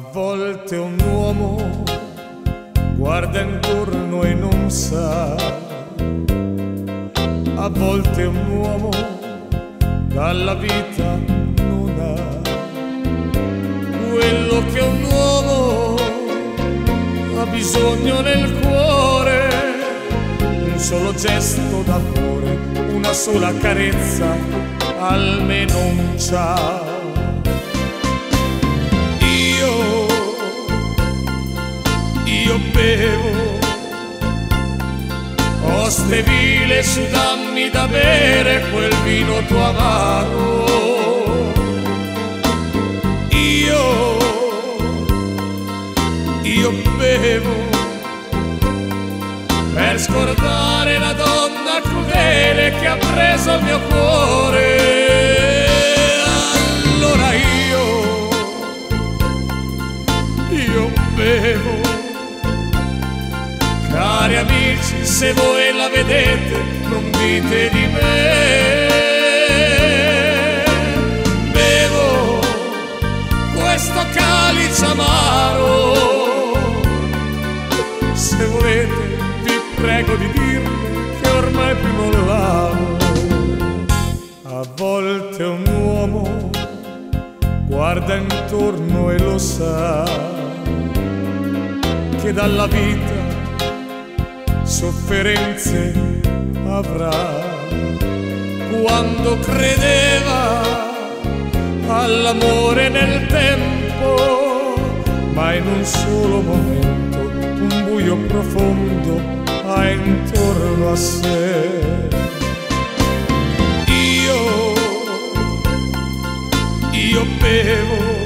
volte un uomo guarda intorno e non sa, a volte un uomo dalla vita non ha. Quello che un uomo ha bisogno nel cuore, un solo gesto d'amore, una sola carezza, almeno un ciao io bevo. Oste vile su dammi da bere quel vino tuo amaro. Io, io bevo per scordare la donna crudele che ha preso il mio cuore. Amici, se voi la vedete, non dite di me. Bevo questo calice amaro. Se volete, vi prego di dirmi che ormai più non l'amo. A volte un uomo guarda intorno e lo sa che dalla vita sofferenze avrà quando credeva all'amore nel tempo, ma in un solo momento un buio profondo ha intorno a sé. Io, io bevo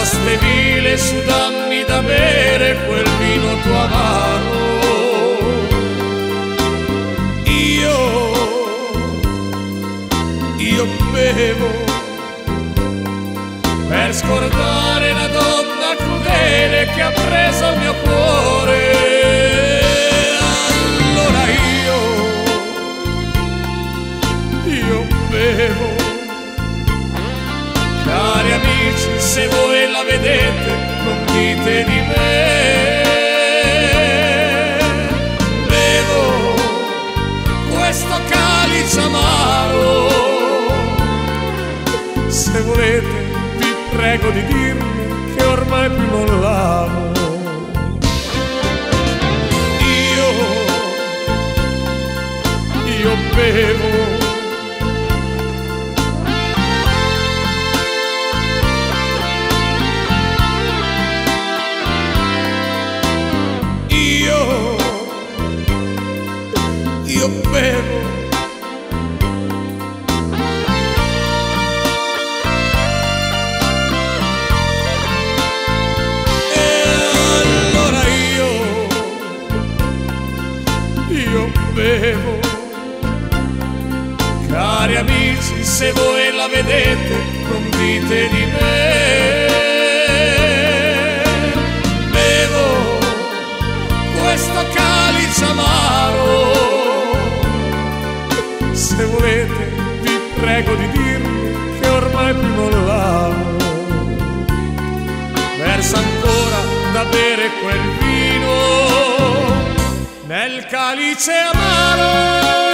oste vile su dammi bevo per scordare la donna crudele che ha preso il mio cuore. Allora io, io bevo cari amici, se voi la vedete, non dite di me. Prego di dirmi che ormai più non l'amo. Io, io bevo io bevo. Cari amici, se voi la vedete, non dite di me. Bevo questo calice amaro se volete vi prego di dirmi che ormai più non l'amo. Versa ancora da bere quel vino nel calice amaro.